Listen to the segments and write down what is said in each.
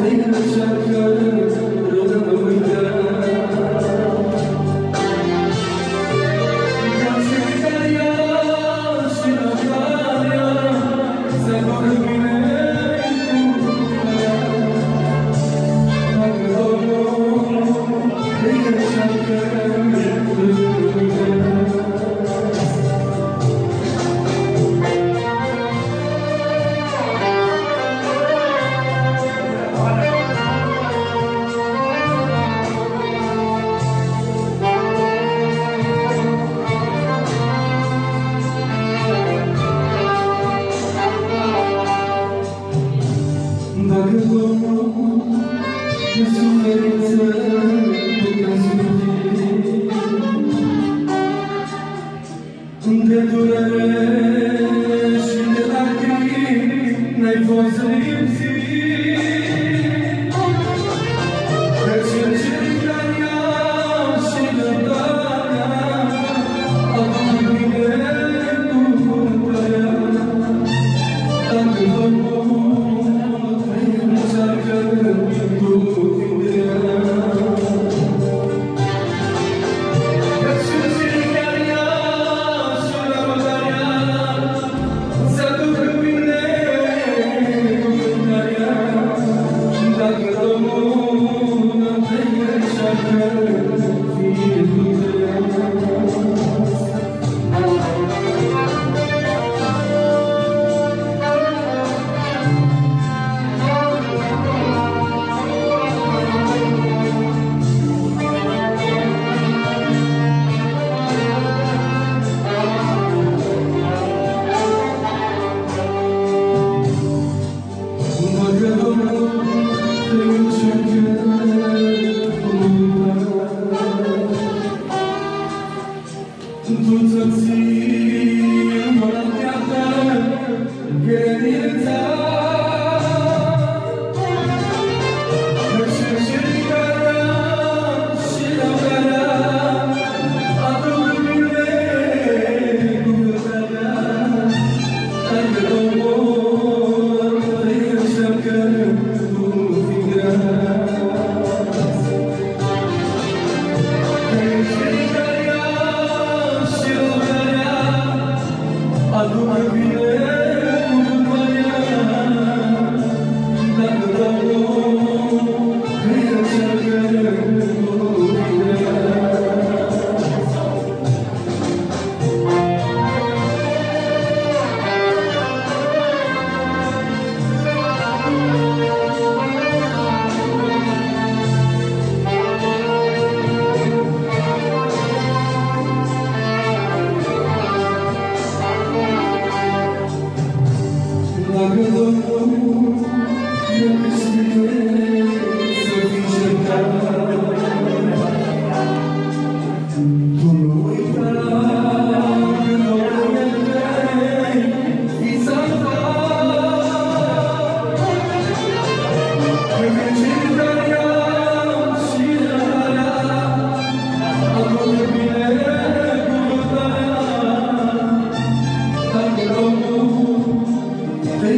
Seni sevgilim Să fii cercat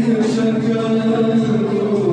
Sen gönül